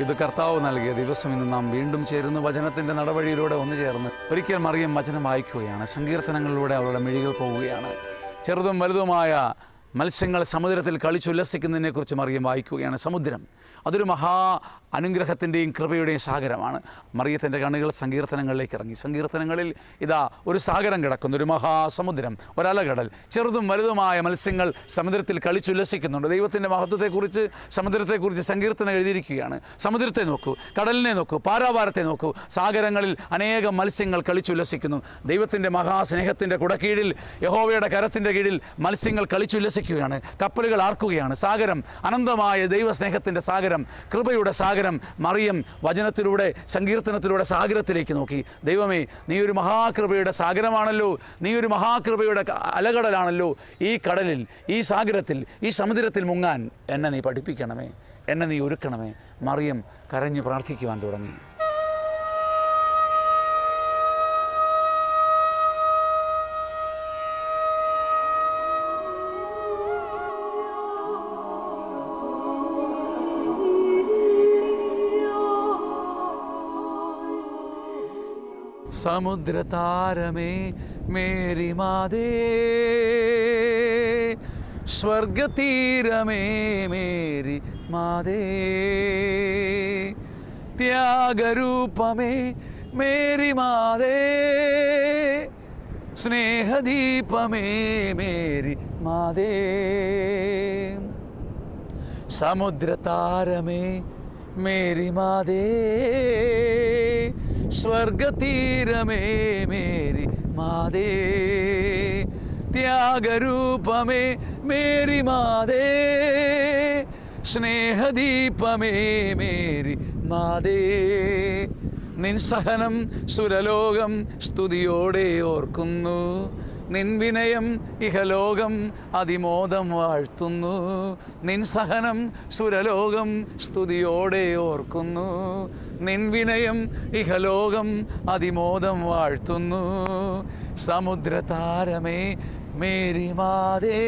ഇത് കർത്താവ് നൽകിയ ദിവസം ഇന്ന് നാം വീണ്ടും ചേരുന്നു. വചനത്തിന്റെ നടവഴിയിലൂടെ ഒന്ന് ചേർന്ന് ഒരിക്കൽ മറിയം വചനം വായിക്കുകയാണ്. സങ്കീർത്തനങ്ങളിലൂടെ അവരുടെ മിഴികൾ പോവുകയാണ്. ചെറുതും വലുതുമായ മത്സ്യങ്ങൾ സമുദ്രത്തിൽ കളിച്ചുല്ലസിക്കുന്നതിനെക്കുറിച്ച് മറിയം വായിക്കുകയാണ് സമുദ്രം. അതൊരു മഹാ അനുഗ്രഹത്തിന്റെയും കൃപയുടെയും സാഗരമാണ്. മറിയത്തിന്റെ കണ്ണുകൾ സങ്കീർത്തനങ്ങളിലേക്ക് ഇറങ്ങി. സങ്കീർത്തനങ്ങളിൽ ഇതാ ഒരു സാഗരം കിടക്കുന്നു ഒരു മഹാസമുദ്രം ഒരലകടൽ. ചെറുതും വലുതുമായ മത്സ്യങ്ങൾ സമുദ്രത്തിൽ കളിച്ചുല്ലസിക്കുന്നുണ്ട് ദൈവത്തിന്റെ മഹത്വത്തെക്കുറിച്ച് സമുദ്രത്തെക്കുറിച്ച് സങ്കീർത്തനം എഴുതിയിരിക്കുകയാണ്. സമുദ്രത്തെ നോക്കൂ കടലിനെ നോക്കൂ പാരാവാരത്തെ നോക്കൂ. സാഗരങ്ങളിൽ അനേകം മത്സ്യങ്ങൾ കളിച്ചുല്ലസിക്കുന്നു ദൈവത്തിന്റെ മഹാസ്നേഹത്തിന്റെ കുടക്കീഴിൽ യഹോവയുടെ കരത്തിന്റെ കീഴിൽ മത്സ്യങ്ങൾ കളിച്ചുല്ലസിക്കുകയാണ് കപ്പലുകൾ ആർക്കുകയാണ്. സാഗരം അനന്തമായ ദൈവസ്നേഹത്തിന്റെ സാഗരം കൃപയുടെ സാഗരം മറിയം വചനത്തിലൂടെ സങ്കീർത്തനത്തിലൂടെ സാഗരത്തിലേക്ക് നോക്കി. ദൈവമേ നീ ഒരു മഹാകൃപയുടെ സാഗരമാണല്ലോ. നീ ഒരു മഹാകൃപയുടെ അലകടലാണല്ലോ. ഈ കടലിൽ ഈ സാഗരത്തിൽ ഈ സമുദ്രത്തിൽ മുങ്ങാൻ എന്നെ നീ പഠിപ്പിക്കണമേ. എന്നെ നീ ഒരുക്കണമേ. മറിയം കരഞ്ഞു പ്രാർത്ഥിക്കുവാൻ തുടങ്ങി. സമുദ്രതാരമേ മേരി മാതേ സ്വർഗതീരമേ മേരി മാതേ ത്യാഗരൂപമേ മേരി മാതേ സ്നേഹദീപമേ മേരി മാതേ സമുദ്രതാരമേ മേരി മാതേ സ്വർഗതീരമേ മേരി മാതേ ത്യാഗരൂപമേ മേരി മാതേ സ്നേഹദീപമേ മേരി മാതേ. നിൻസഹനം സുരലോകം സ്തുതിയോടെ ഓർക്കുന്നു. നിൻവിനയം ഇഹലോകം അതിമോദം വാഴ്ത്തുന്നു. നിൻസഹനം സുരലോകം സ്തുതിയോടെ ഓർക്കുന്നു. നിൻ വിനയം ഇഹലോകം അതിമോദം വാഴ്ത്തുന്നു. സമുദ്രതാരമേ മേരി മാതേ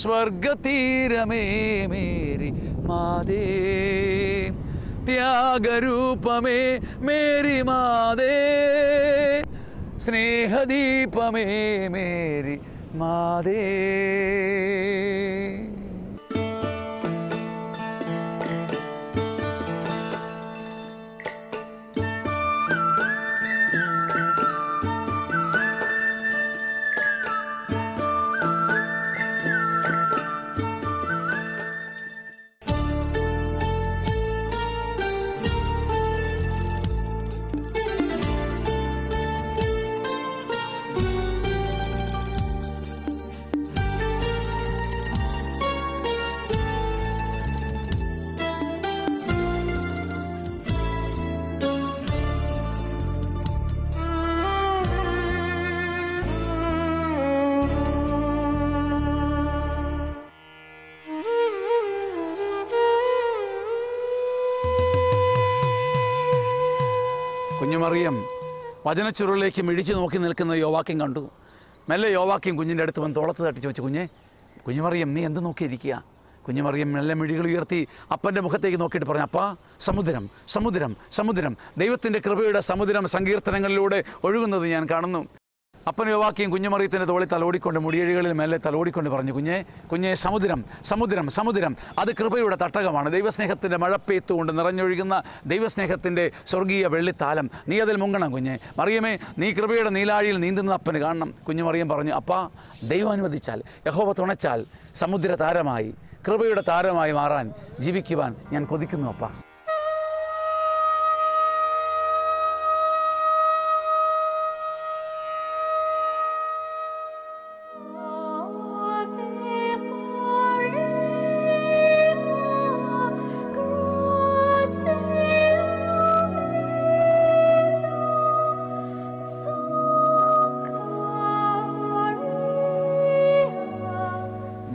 സ്വർഗതീരമേ മേരി മാതേ ത്യാഗരൂപമേ മേരി മാതേ സ്നേഹദീപമേ മേരി മാതേ കുഞ്ഞുമറിയം വചനച്ചുരുളിലേക്ക് മിഴിച്ചു നോക്കി നിൽക്കുന്ന യോവാക്യം കണ്ടു. മെല്ലെ യോവാക്യം കുഞ്ഞിന്റെ അടുത്ത് വന്ന് തോളത്ത് തട്ടിച്ച് വെച്ച്. കുഞ്ഞെ കുഞ്ഞുമറിയം നീ എന്ത് നോക്കിയിരിക്കുക? കുഞ്ഞുമറിയം മെല്ലെ മിഴികൾ ഉയർത്തി അപ്പന്റെ മുഖത്തേക്ക് നോക്കിയിട്ട് പറഞ്ഞു അപ്പാ സമുദ്രം സമുദ്രം സമുദ്രം. ദൈവത്തിന്റെ കൃപയുടെ സമുദ്രം സങ്കീർത്തനങ്ങളിലൂടെ ഒഴുകുന്നത് ഞാൻ കാണുന്നു. അപ്പൻ യുവാക്കിയും കുഞ്ഞുമറിയത്തിന്റെ തോളി തലോടിക്കൊണ്ട് മുടിയഴികളിൽ മേലെ തലോടിക്കൊണ്ട് പറഞ്ഞു കുഞ്ഞേ കുഞ്ഞേ സമുദ്രം സമുദ്രം സമുദ്രം അത് കൃപയുടെ തട്ടകമാണ്. ദൈവസ്നേഹത്തിന്റെ മഴപ്പെയ്ത്തുകൊണ്ട് നിറഞ്ഞൊഴുകുന്ന ദൈവസ്നേഹത്തിന്റെ സ്വർഗീയ വെള്ളിത്താലം. നീ അതിൽ മുങ്ങണം കുഞ്ഞെ. മറിയമേ നീ കൃപയുടെ നീലാഴിയിൽ നീന്തുന്ന അപ്പന് കാണണം. കുഞ്ഞുമറിയം പറഞ്ഞു അപ്പാ ദൈവം അനുവദിച്ചാൽ യഹോവ തുണച്ചാൽ സമുദ്ര താരമായി കൃപയുടെ താരമായി മാറാൻ ജീവിക്കുവാൻ ഞാൻ കൊതിക്കുന്നു അപ്പാ.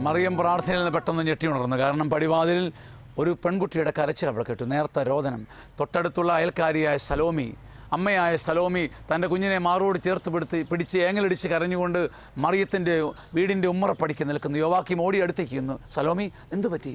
മറിയം പ്രാർത്ഥനയിൽ നിന്ന് പെട്ടെന്ന് ഞെട്ടി ഉണർന്നു. കാരണം പടിവാതിലിൽ ഒരു പെൺകുട്ടിയുടെ കരച്ചിൽ അവൾ കേട്ടു. നേർത്ത രോദനം. തൊട്ടടുത്തുള്ള അയൽക്കാരിയായ സലോമി അമ്മയായ സലോമി തന്റെ കുഞ്ഞിനെ മാറോട് ചേർത്ത് പിടുത്തി പിടിച്ച് ഏങ്ങലടിച്ച് കരഞ്ഞുകൊണ്ട് മറിയത്തിന്റെ വീടിന്റെ ഉമ്മറപ്പടിക്ക് നിൽക്കുന്നു. യോവാക്കിം മോടി അടുത്തേക്ക് സലോമി എന്തു പറ്റി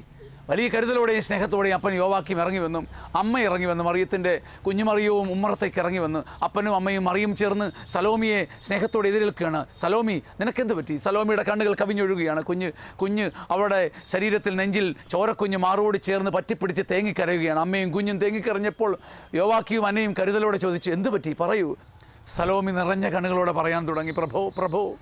വലിയ കരുതലോടെയും സ്നേഹത്തോടെയും അപ്പൻ യോവാക്കിയും ഇറങ്ങി വന്നും. അമ്മ ഇറങ്ങി വന്നു. മറിയത്തിന്റെ കുഞ്ഞുമറിയവും ഉമ്മറത്തേക്ക് ഇറങ്ങി വന്നു. അപ്പനും അമ്മയും മറിയും ചേർന്ന് സലോമിയെ സ്നേഹത്തോടെ എതിരേൽക്കുകയാണ്. സലോമി നിനക്കെന്ത് പറ്റി? സലോമിയുടെ കണ്ണുകൾ കവിഞ്ഞൊഴുകുകയാണ്. കുഞ്ഞ് കുഞ്ഞ് അവളുടെ ശരീരത്തിൽ നെഞ്ചിൽ ചോരക്കുഞ്ഞ് മാറോട് ചേർന്ന് പറ്റിപ്പിടിച്ച് തേങ്ങിക്കരയുകയാണ്. അമ്മയും കുഞ്ഞും തേങ്ങിക്കരഞ്ഞപ്പോൾ യോവാക്കിയും അന്നയും കരുതലോടെ ചോദിച്ചു എന്ത് പറ്റി? പറയൂ. സലോമി നിറഞ്ഞ കണ്ണുകളോടെ പറയാൻ തുടങ്ങി. പ്രഭോ പ്രഭോ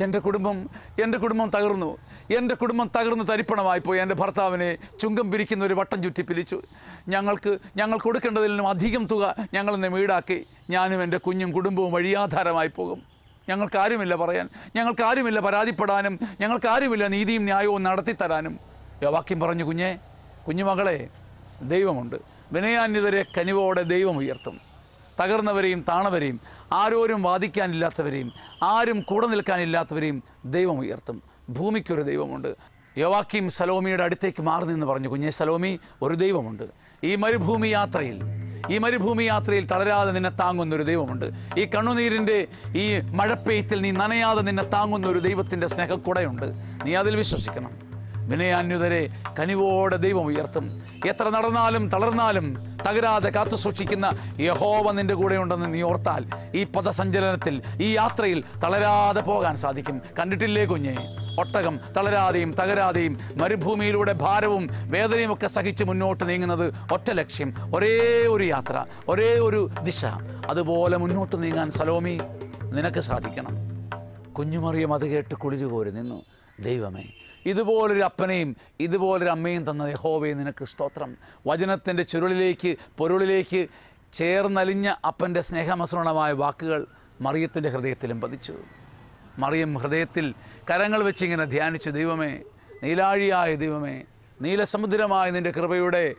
എന്റെ കുടുംബം എന്റെ കുടുംബം തകർന്നു. എന്റെ കുടുംബം തകർന്നു തരിപ്പണമായിപ്പോയി. എന്റെ ഭർത്താവിനെ ചുങ്കം പിരിക്കുന്ന ഒരു വട്ടം ചുറ്റി പിരിച്ചു. ഞങ്ങൾക്ക് ഞങ്ങൾ കൊടുക്കേണ്ടതിൽ നിന്നും അധികം തുക ഞങ്ങളെന്നെ വീടാക്കി. ഞാനും എന്റെ കുഞ്ഞും കുടുംബവും വഴിയാധാരമായി പോകും. ഞങ്ങൾക്കാരുമില്ല പറയാൻ. ഞങ്ങൾക്കാരുമില്ല പരാതിപ്പെടാനും. ഞങ്ങൾക്കാരുമില്ല നീതിയും ന്യായവും നടത്തിത്തരാനും. യോവാക്യം പറഞ്ഞു കുഞ്ഞേ. കുഞ്ഞുമകളെ ദൈവമുണ്ട്. വിനയാന്യതരെ കനിവോടെ ദൈവം ഉയർത്തും. തകർന്നവരെയും താണവരെയും ആരോരും വാദിക്കാനില്ലാത്തവരെയും ആരും കൂടെ നിൽക്കാനില്ലാത്തവരെയും ദൈവം ഉയർത്തും. ഭൂമിക്കൊരു ദൈവമുണ്ട്. യവാക്കിം സലോമിയുടെ അടുത്തേക്ക് മാറി നിന്ന് പറഞ്ഞു കുഞ്ഞെ സലോമി ഒരു ദൈവമുണ്ട്. ഈ മരുഭൂമി യാത്രയിൽ ഈ മരുഭൂമി യാത്രയിൽ തളരാതെ നിന്നെ താങ്ങുന്ന ഒരു ദൈവമുണ്ട്. ഈ കണ്ണുനീരിന്റെ ഈ മഴപ്പെയ്ത്തിൽ നീ നനയാതെ നിന്നെ താങ്ങുന്ന ഒരു ദൈവത്തിന്റെ സ്നേഹക്കുടയുണ്ട്. നീ അതിൽ വിശ്വസിക്കണം. വിനയാന്യുതരെ കനിവോടെ ദൈവം ഉയർത്തും. എത്ര നടന്നാലും തളർന്നാലും തകരാതെ കാത്തു സൂക്ഷിക്കുന്ന യഹോവ നിന്റെ കൂടെ ഉണ്ടെന്ന് നീ ഓർത്താൽ ഈ പദസഞ്ചലനത്തിൽ ഈ യാത്രയിൽ തളരാതെ പോകാൻ സാധിക്കും. കണ്ടിട്ടില്ലേ കുഞ്ഞെ? ഒട്ടകം തളരാതെയും തകരാതെയും മരുഭൂമിയിലൂടെ ഭാരവും വേദനയും ഒക്കെ സഹിച്ച് മുന്നോട്ട് നീങ്ങുന്നത് ഒറ്റ ലക്ഷ്യം. ഒരേ ഒരു യാത്ര ഒരേ ഒരു ദിശ. അതുപോലെ മുന്നോട്ട് നീങ്ങാൻ സലോമി നിനക്ക് സാധിക്കണം. കുഞ്ഞുമറിയം അത് കേട്ട് കുളിരുകോരി നിന്നു. ദൈവമേ ഇതുപോലൊരു അപ്പനെയും ഇതുപോലൊരു അമ്മയും തന്ന യഹോവയെ നിനക്ക് സ്തോത്രം. വചനത്തിന്റെ ചുരുളിലേക്ക് പൊരുളിലേക്ക് ചേർന്നലിഞ്ഞ അപ്പന്റെ സ്നേഹമസൃണമായ വാക്കുകൾ മറിയത്തിന്റെ ഹൃദയത്തിലും പതിച്ചു. മറിയം ഹൃദയത്തിൽ കരങ്ങൾ വെച്ചിങ്ങനെ ധ്യാനിച്ചു ദൈവമേ നീലാഴിയായ ദൈവമേ നീലസമുദ്രമായ നിന്റെ കൃപയുടെ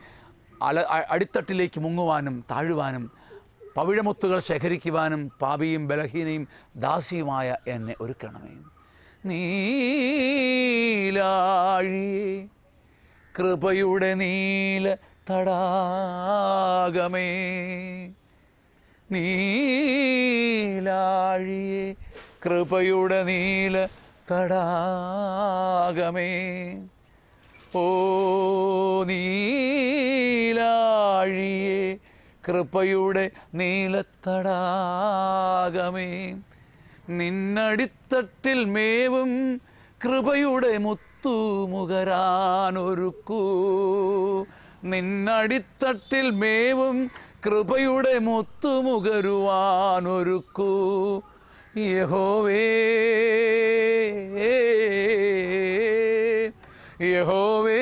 അല അടിത്തട്ടിലേക്ക് മുങ്ങുവാനും താഴുവാനും പവിഴമുത്തുകൾ ശേഖരിക്കുവാനും പാപിയും ബലഹീനയും ദാസിയുമായ എന്നെ ഒരുക്കണമേ. നീലാഴിയേ കൃപയുടെ നീല തടാകമേ. നീലാഴിയേ കൃപയുടെ നീല തടാകമേ. ഓ നീലാഴിയേ കൃപയുടെ നീലത്തടാകമേ നിന്നടിത്തട്ടിൽ മേവും കൃപയുടെ മുത്തുമുകരാനൊരുക്കൂ നിന്നടിത്തട്ടിൽ മേവും കൃപയുടെ മുത്തുമുകരുവാനൊരുക്കൂ യഹോവേ യഹോവേ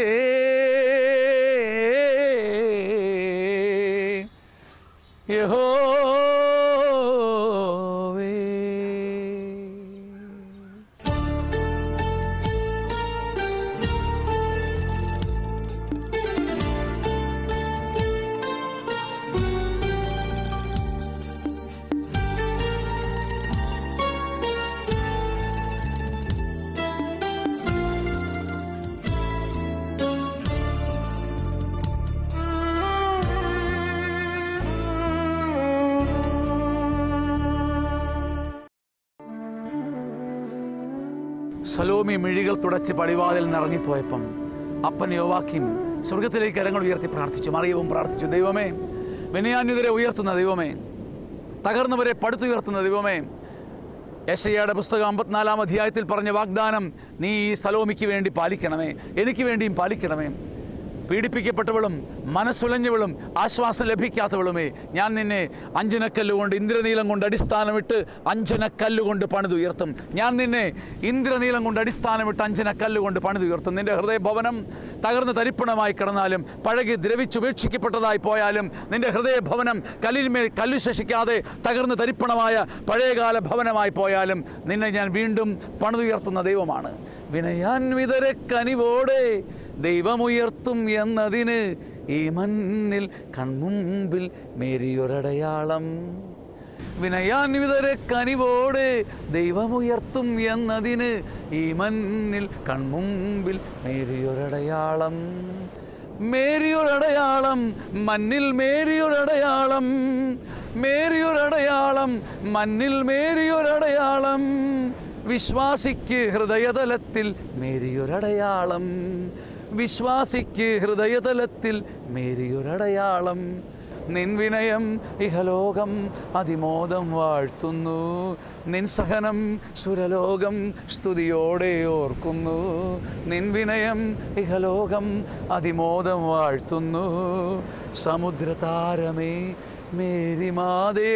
യഹോവേ തുടച്ച് പടിവാതിൽ നിറങ്ങിപ്പോയപ്പം അപ്പൻ യോവാക്കിയും സ്വർഗത്തിലേക്ക് കരങ്ങൾ ഉയർത്തി പ്രാർത്ഥിച്ചു. മറിയവും പ്രാർത്ഥിച്ചു ദൈവമേ വിനയാന്യുതരെ ഉയർത്തുന്ന ദൈവമേ തകർന്നവരെ പടുത്തുയർത്തുന്ന ദൈവമേ യശയ്യയുടെ പുസ്തകം അമ്പത്തിനാലാം അധ്യായത്തിൽ പറഞ്ഞ വാഗ്ദാനം നീ ഈ സ്ഥലോമിക്ക് വേണ്ടി പാലിക്കണമേ എനിക്ക് വേണ്ടിയും പാലിക്കണമേ. പീഡിപ്പിക്കപ്പെട്ടവളും മനസ്സുലഞ്ഞവളും ആശ്വാസം ലഭിക്കാത്തവളുമേ ഞാൻ നിന്നെ അഞ്ജനക്കല്ലുകൊണ്ട് ഇന്ദ്രനീലം കൊണ്ട് അടിസ്ഥാനമിട്ട് അഞ്ജനക്കല്ലുകൊണ്ട് പണിതുയർത്തും. ഞാൻ നിന്നെ ഇന്ദ്രനീലം കൊണ്ട് അടിസ്ഥാനമിട്ട് അഞ്ജനക്കല്ലുകൊണ്ട് പണിതുയർത്തും. നിന്റെ ഹൃദയഭവനം തകർന്ന് തരിപ്പണമായി കിടന്നാലും പഴകി ദ്രവിച്ചുപേക്ഷിക്കപ്പെട്ടതായി പോയാലും നിന്റെ ഹൃദയഭവനം കല്ലിന്മേൽ കല്ലു ശേഷിക്കാതെ തകർന്ന് തരിപ്പണമായ പഴയകാല ഭവനമായി പോയാലും നിന്നെ ഞാൻ വീണ്ടും പണിതുയർത്തുന്ന ദൈവമാണ്. വിനയാൻവിതരെ കനിവോടെ ദൈവമുയർത്തും എന്നതിന് ഈ മണ്ണിൽ കൺമുമ്പിൽ മേരിയൊരടയാളം. വിനയാൻവിതരെ കനിവോടെ ദൈവമുയർത്തും എന്നതിന് ഈ മണ്ണിൽ കൺമുമ്പിൽ മേരിയൊരടയാളം. മേരിയൊരടയാളം മണ്ണിൽ മേരിയൊരടയാളം മേരിയൊരടയാളം മണ്ണിൽ മേരിയൊരടയാളം. വിശ്വാസിക്ക് ഹൃദയതലത്തിൽ മേരിയൊരടയാളം. വിശ്വാസിക്ക് ഹൃദയതലത്തിൽ മേരിയൊരടയാളം. നിൻ വിനയം ഇഹലോകം അതിമോദം വാഴ്ത്തുന്നു. നിൻ സഹനം സുരലോകം സ്തുതിയോടെ ഓർക്കുന്നു. നിൻ വിനയം ഇഹലോകം അതിമോദം വാഴ്ത്തുന്നു. സമുദ്രതാരമേ മേരി മാതേ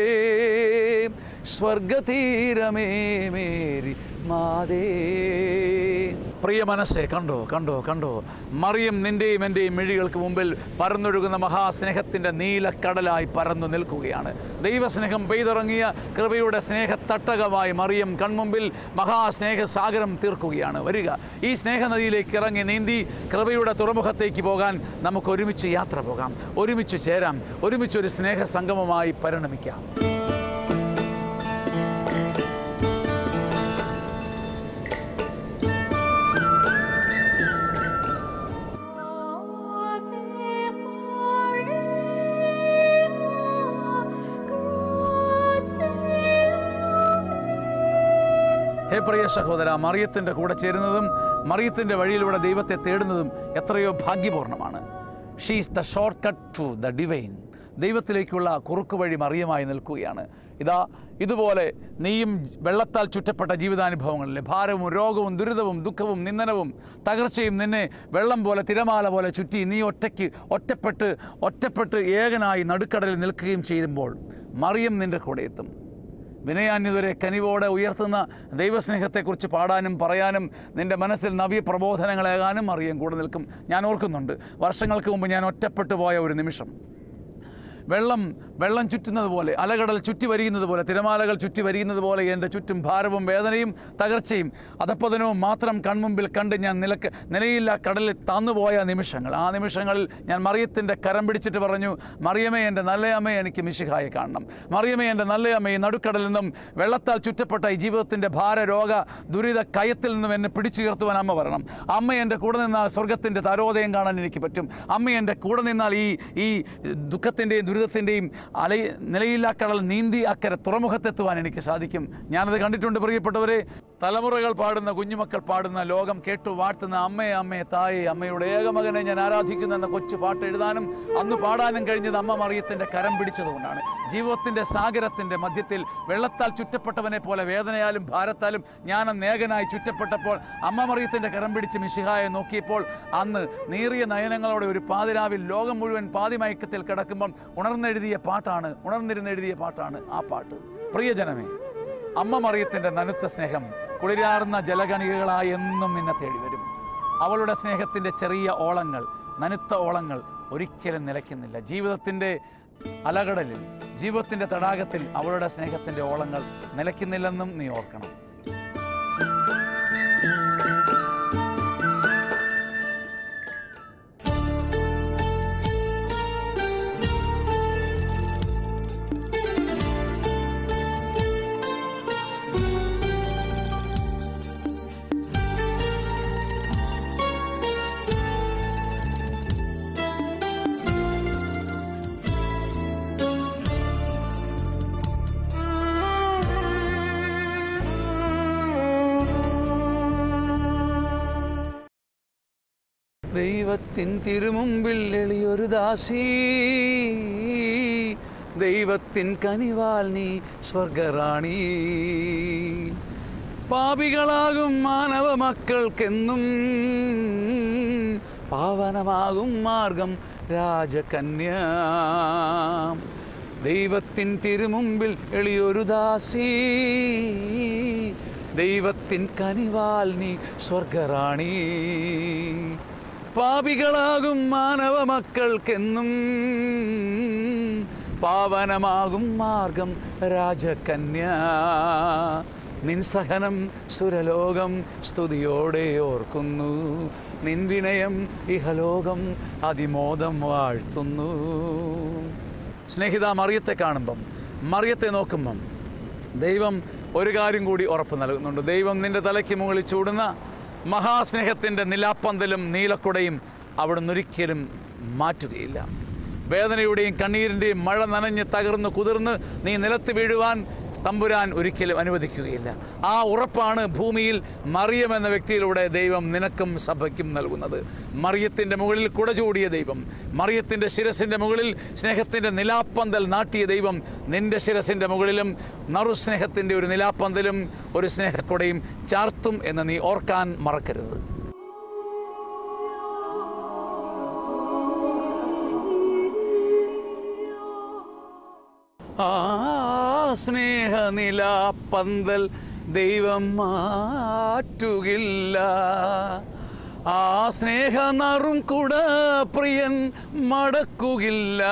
സ്വർഗതീരമേ മേരി പ്രിയ മനസ്സേ കണ്ടോ കണ്ടോ കണ്ടോ? മറിയം നിന്റെയും എന്റെയും മിഴികൾക്ക് മുമ്പിൽ പരന്നൊഴുകുന്ന മഹാസ്നേഹത്തിന്റെ നീലക്കടലായി പരന്നു നിൽക്കുകയാണ്. ദൈവസ്നേഹം പെയ്തിറങ്ങിയ കൃപയുടെ സ്നേഹത്തട്ടകമായി മറിയം കൺമുമ്പിൽ മഹാസ്നേഹസാഗരം തീർക്കുകയാണ്. വരിക. ഈ സ്നേഹനദിയിലേക്ക് ഇറങ്ങി നീന്തി കൃപയുടെ തുറമുഖത്തേക്ക് പോകാൻ നമുക്ക് ഒരുമിച്ച് യാത്ര പോകാം. ഒരുമിച്ച് ചേരാം. ഒരുമിച്ചൊരു സ്നേഹ സംഗമമായി പരിണമിക്കാം. പ്രിയ സഹോദര മറിയത്തിന്റെ കൂടെ ചേരുന്നതും മറിയത്തിന്റെ വഴിയിലൂടെ ദൈവത്തെ തേടുന്നതും എത്രയോ ഭാഗ്യപൂർണമാണ് she's the short cut to the divine ദൈവത്തിലേക്കുള്ള കുറുക്കു വഴി മറിയമായി നിൽക്കുകയാണ്. ഇതാ ഇതുപോലെ നീയും വെള്ളത്താൽ ചുറ്റപ്പെട്ട ജീവിതാനുഭവങ്ങളിലെ ഭാരവും രോഗവും ദുരിതവും ദുഃഖവും നിന്ദനവും തകർച്ചയും നിന്നെ വെള്ളം പോലെ തിരമാല പോലെ ചുറ്റി നീ ഒറ്റയ്ക്ക് ഒറ്റപ്പെട്ട് ഒറ്റപ്പെട്ട് ഏകനായി നടുക്കടലിൽ നിൽക്കുകയും ചെയ്യുമ്പോൾ മറിയം നിന്റെ കൂടെ എത്തും. വിനയാന്യതരെ കനിവോടെ ഉയർത്തുന്ന ദൈവസ്നേഹത്തെക്കുറിച്ച് പാടാനും പറയാനും നിന്റെ മനസ്സിൽ നവ്യ പ്രബോധനങ്ങളേകാനും അറിയാൻ കൂടെ നിൽക്കും. ഞാൻ ഓർക്കുന്നുണ്ട്. വർഷങ്ങൾക്ക് മുമ്പ് ഞാൻ ഒറ്റപ്പെട്ടു പോയ ഒരു നിമിഷം. വെള്ളം വെള്ളം ചുറ്റുന്നത് പോലെ അലകടൽ ചുറ്റി വരിയുന്നത് പോലെ തിരമാലകൾ ചുറ്റി വരിയുന്നത് പോലെ എന്റെ ചുറ്റും ഭാരവും വേദനയും തകർച്ചയും അധപ്പതനവും മാത്രം കൺമുമ്പിൽ കണ്ട് ഞാൻ നിലയ്ക്ക് നിലയില്ല കടലിൽ താന്നുപോയ നിമിഷങ്ങൾ. ആ നിമിഷങ്ങളിൽ ഞാൻ മറിയത്തിന്റെ കരം പിടിച്ചിട്ട് പറഞ്ഞു മറിയമേ എന്റെ നല്ലയമ്മയെ എനിക്ക് മിശിഹായെ കാണണം. മറിയമേ എന്റെ നല്ലയമ്മയെ നടുക്കടലിൽ നിന്നും വെള്ളത്താൽ ചുറ്റപ്പെട്ട ഈ ജീവിതത്തിന്റെ ഭാര രോഗ ദുരിത കയത്തിൽ നിന്നും എന്നെ പിടിച്ചുയർത്തുവാൻ അമ്മ വരണം. അമ്മ എന്റെ കൂടെ നിന്നാൽ സ്വർഗത്തിന്റെ തരോദയം കാണാൻ എനിക്ക് പറ്റും. അമ്മ എന്റെ കൂടെ നിന്നാൽ ഈ ഈ ദുഃഖത്തിന്റെയും ദുരിതത്തിന്റെയും അല നിലയില്ലാ കടൽ നീന്തി അക്കരെ തുറമുഖത്തെത്തുവാൻ എനിക്ക് സാധിക്കും. ഞാനത് കണ്ടിട്ടുണ്ട് പ്രിയപ്പെട്ടവരെ. തലമുറകൾ പാടുന്ന കുഞ്ഞുമക്കൾ പാടുന്ന ലോകം കേട്ടു വാഴ്ത്തുന്ന അമ്മയെ അമ്മയെ തായെ അമ്മയുടെ ഏകമകനെ ഞാൻ ആരാധിക്കുന്നു എന്ന കൊച്ചു പാട്ട് എഴുതാനും അന്ന് പാടാനും കഴിഞ്ഞത് അമ്മ മറിയത്തിന്റെ കരം പിടിച്ചതുകൊണ്ടാണ്. ജീവിതത്തിന്റെ സാഗരത്തിന്റെ മധ്യത്തിൽ വെള്ളത്താൽ ചുറ്റപ്പെട്ടവനെ പോലെ വേദനയാലും ഭാരത്താലും ഞാൻ നേകനായി ചുറ്റപ്പെട്ടപ്പോൾ അമ്മ മറിയത്തിന്റെ കരം പിടിച്ച് മിശിഹായെ നോക്കിയപ്പോൾ അന്ന് നീറിയ നയനങ്ങളോടെ ഒരു പാതിരാവിൽ ലോകം മുഴുവൻ പാതിമയക്കത്തിൽ കിടക്കുമ്പം ഉണർന്നെഴുതിയ പാട്ടാണ് ഉണർന്നിരുന്നെഴുതിയ പാട്ടാണ് ആ പാട്ട്. പ്രിയജനമേ അമ്മ മറിയത്തിന്റെ നനുത്ത സ്നേഹം കുളിരാർന്ന ജലഗണികകളായി എന്നും നിന്നെ തേടി വരും അവളുടെ സ്നേഹത്തിന്റെ ചെറിയ ഓളങ്ങൾ നനുത്ത ഓളങ്ങൾ ഒരിക്കലും നിലയ്ക്കുന്നില്ല. ജീവിതത്തിന്റെ അലകടലിൽ ജീവിതത്തിന്റെ തടാകത്തിൽ അവളുടെ സ്നേഹത്തിന്റെ ഓളങ്ങൾ നിലയ്ക്കുന്നില്ലെന്നും നീ ഓർക്കണം. ദൈവത്തിൻ തിരുമുമ്പിൽ എളിയൊരു ദാസി. ദൈവത്തിൻ കനിവാൽ നീ സ്വർഗറാണി. പാപികളാകും മാനവ മക്കൾക്കെന്നും പാവനമാകും മാർഗം രാജകന്യ. ദൈവത്തിൻ തിരുമുമ്പിൽ എളിയൊരു ദാസി. ദൈവത്തിൻ കനിവാൽ നീ സ്വർഗറാണി. പാപികളാകും മാനവ മക്കൾക്കെന്നും. പാവനമാകും മാർഗം രാജകന്യ. നിൻസഹനം സുരലോകം സ്തുതിയോടെ ഓർക്കുന്നു. നിൻവിനയം ഇഹലോകം അതിമോദം വാഴ്ത്തുന്നു. സ്നേഹിത മറിയത്തെ കാണുമ്പം മറിയത്തെ നോക്കുമ്പം ദൈവം ഒരു കാര്യം കൂടി ഉറപ്പ് നൽകുന്നുണ്ട്. ദൈവം നിന്റെ തലയ്ക്ക് മുകളിൽ ചൂടുന്ന മഹാസ്നേഹത്തിന്റെ നിലാപ്പന്തലും നീലക്കുടയും അവിടുന്ന് ഒരിക്കലും മാറ്റുകയില്ല. വേദനയുടെയും കണ്ണീരിന്റെയും മഴ നനഞ്ഞ് തകർന്ന് കുതിർന്ന് നീ നിലത്ത് വീഴുവാൻ തമ്പുരാൻ ഒരിക്കലും അനുവദിക്കുകയില്ല. ആ ഉറപ്പാണ് ഭൂമിയിൽ മറിയം എന്ന വ്യക്തിയിലൂടെ ദൈവം നിനക്കും സഭയ്ക്കും നൽകുന്നത്. മറിയത്തിന്റെ മുകളിൽ കുടചൂടിയ ദൈവം മറിയത്തിന്റെ ശിരസിന്റെ മുകളിൽ സ്നേഹത്തിന്റെ നിലാപ്പന്തൽ നാട്ടിയ ദൈവം നിന്റെ ശിരസിന്റെ മുകളിലും നറുസ്നേഹത്തിന്റെ ഒരു നിലാപ്പന്തലും ഒരു സ്നേഹക്കുടയും ചാർത്തും എന്ന് നീ ഓർക്കാൻ മറക്കരുത്. ആ സ്നേഹനില പന്തൽ ദൈവം മാറ്റുകില്ല. ആ സ്നേഹ നറും കൂട പ്രിയൻ മടക്കുകില്ല.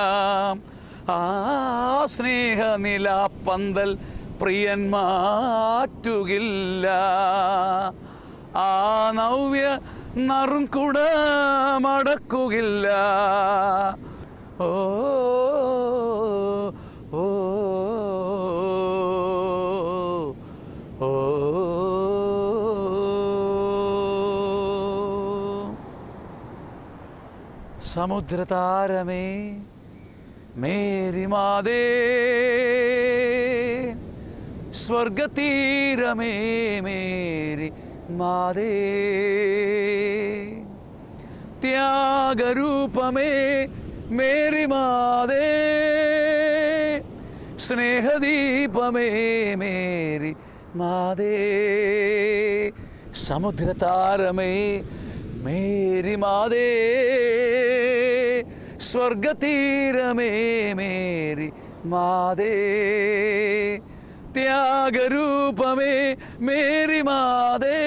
ആ സ്നേഹനില പന്തൽ പ്രിയൻ മാറ്റുകില്ല. ആ നവ്യ നറും കൂട മടക്കുകില്ല. ഓ സമുദ്രതാരമേ മേരി മാതേ സ്വർഗതീരമേ മേരി മാതേ ത്യാഗരൂപമേ മേരി മാതേ സ്നേഹദീപമേ മേരി മാതേ സമുദ്രതാരമേ മേരി മാതേ സ്വർഗതീരമേ മേരി മാതേ ത്യാഗരൂപമേ മേരി മാതേ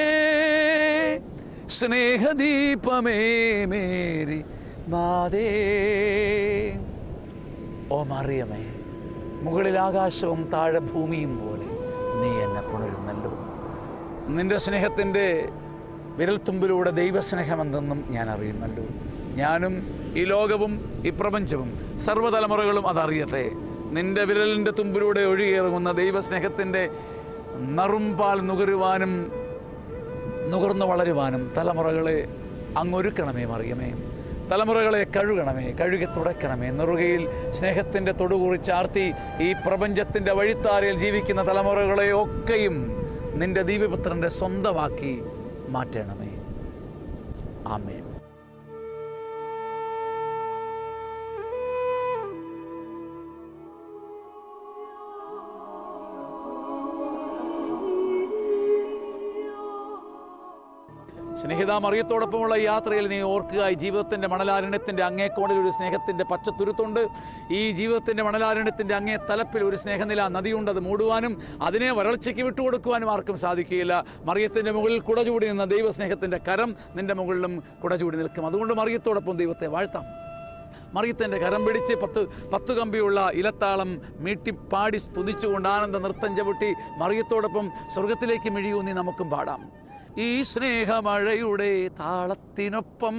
സ്നേഹദീപമേ മേരി മാതേ. ഓ മറിയമേ മുകളിൽ ആകാശവും താഴെ ഭൂമിയും പോലെ നീ എന്നെ പുണരുന്നല്ലോ നിന്റെ സ്നേഹത്തിന്റെ വിരൽത്തുമ്പിലൂടെ ദൈവസ്നേഹമെന്തെന്നും ഞാൻ അറിയുന്നല്ലോ. ഞാനും ഈ ലോകവും ഈ പ്രപഞ്ചവും സർവതലമുറകളും അതറിയട്ടെ. നിന്റെ വിരലിന്റെ തുമ്പിലൂടെ ഒഴുകിയിറങ്ങുന്ന ദൈവസ്നേഹത്തിന്റെ നറുമ്പാൽ നുകരുവാനും നുകർന്നു വളരുവാനും തലമുറകളെ അങ്ങൊരുക്കണമേ മറിയമേ. തലമുറകളെ കഴുകണമേ കഴുകി തുടയ്ക്കണമേ. നെറുകയിൽ സ്നേഹത്തിന്റെ തൊടുകുറിച്ചാർത്തി ഈ പ്രപഞ്ചത്തിന്റെ വഴിത്താരയിൽ ജീവിക്കുന്ന തലമുറകളെ ഒക്കെയും നിന്റെ ദീപപുത്രന്റെ സ്വന്തമാക്കി മാറ്റണമേ. ആമേൻ. സ്നേഹിത മറിയത്തോടൊപ്പമുള്ള യാത്രയിൽ നീ ഓർക്കുക ഈ ജീവിതത്തിന്റെ മണലാരണ്യത്തിന്റെ അങ്ങേക്കോണിൽ ഒരു സ്നേഹത്തിന്റെ പച്ചത്തുരുത്തുണ്ട് ഈ ജീവിതത്തിന്റെ മണലാരണ്യത്തിന്റെ അങ്ങേ തലപ്പിൽ ഒരു സ്നേഹനില നദിയുണ്ട് അത് മൂടുവാനും അതിനെ വരൾച്ചയ്ക്ക് വിട്ടുകൊടുക്കുവാനും ആർക്കും സാധിക്കുകയില്ല. മറിയത്തിന്റെ മുകളിൽ കുടചൂടി നിന്ന ദൈവസ്നേഹത്തിന്റെ കരം നിന്റെ മുകളിലും കുടചൂടി നിൽക്കും. അതുകൊണ്ട് മറിയത്തോടൊപ്പം ദൈവത്തെ വാഴ്ത്താം. മറിയത്തിന്റെ കരം പിടിച്ച് പത്ത് പത്ത് കമ്പിയുള്ള ഇലത്താളം മീട്ടിപ്പാടി സ്തുതിച്ചുകൊണ്ട് ആനന്ദ നൃത്തം ചവിട്ടി മറിയത്തോടൊപ്പം സ്വർഗത്തിലേക്ക് മിഴിയൂന്നി നമുക്കും പാടാം. ഈ സ്നേഹമഴയുടെ താളത്തിനൊപ്പം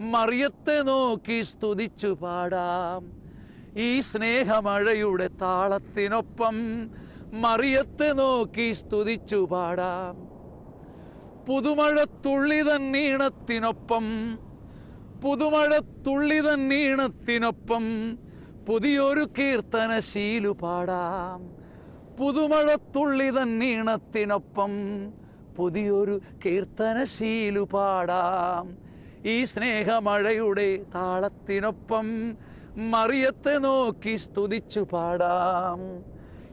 മറിയത്തെ നോക്കി സ്തുതിച്ചു പാടാം. ഈ സ്നേഹമഴയുടെ താളത്തിനൊപ്പം മറിയത്തെ നോക്കി സ്തുതിച്ചു പാടാം. പുതുമഴ പുതുമഴത്തുള്ളി തന്നീണത്തിനൊപ്പം പുതുമഴത്തുള്ളി തന്നീണത്തിനൊപ്പം പുതിയൊരു കീർത്തന ശീലു പാടാം. പുതുമഴത്തുള്ളി തന്നീണത്തിനൊപ്പം പുതിയൊരു കീർത്തനശീലു പാടാം. ഈ സ്നേഹമഴയുടെ താളത്തിനൊപ്പം മറിയത്തെ നോക്കി സ്തുതിച്ചു പാടാം.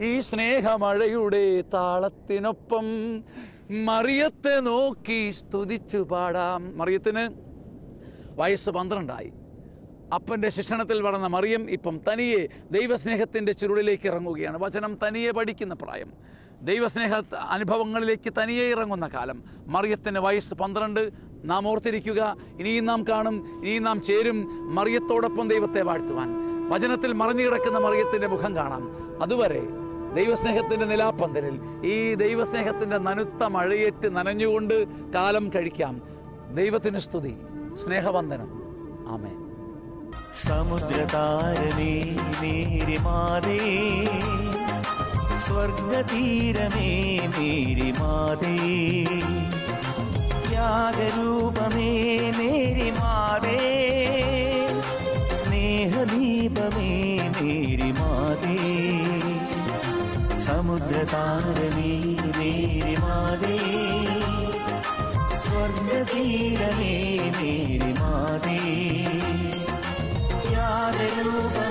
ഈ സ്നേഹമഴയുടെ താളത്തിനൊപ്പം മറിയത്തെ നോക്കി സ്തുതിച്ചു പാടാം. മറിയത്തിന് വയസ്സ് പന്ത്രണ്ടായി. അപ്പന്റെ ശിക്ഷണത്തിൽ വളർന്ന മറിയം ഇപ്പം തനിയെ ദൈവസ്നേഹത്തിന്റെ ചുരുളിലേക്ക് ഇറങ്ങുകയാണ്. വചനം തനിയെ പഠിക്കുന്ന പ്രായം. ദൈവസ്നേഹ അനുഭവങ്ങളിലേക്ക് തനിയെ ഇറങ്ങുന്ന കാലം. മറിയത്തിന്റെ വയസ്സ് പന്ത്രണ്ട്. നാം ഓർത്തിരിക്കുക ഇനിയും നാം കാണും ഇനിയും നാം ചേരും. മറിയത്തോടൊപ്പം ദൈവത്തെ വാഴ്ത്തുവാൻ. വചനത്തിൽ മറിഞ്ഞു കിടക്കുന്ന മറിയത്തിന്റെ മുഖം കാണാം. അതുവരെ ദൈവസ്നേഹത്തിന്റെ നിലാപ്പന്തലിൽ ഈ ദൈവസ്നേഹത്തിന്റെ നനുത്ത മഴയേറ്റ് നനഞ്ഞുകൊണ്ട് കാലം കഴിക്കാം. ദൈവത്തിന് സ്തുതി. സ്നേഹവന്ദനം. ആമേ സമുദ്രതാരനീ മേരി മാതേ സ്വർഗതീരമേ മേരി മാതേ. ത്യാഗരൂപമേ മേരി മാതേ. സ്നേഹദീപമേ മേരി മാതേ. സമുദ്രതാരമേ മേരി മാതേ. സ്വർഗതീരമേ മേരി മാതേ. ത്യാഗരൂപമേ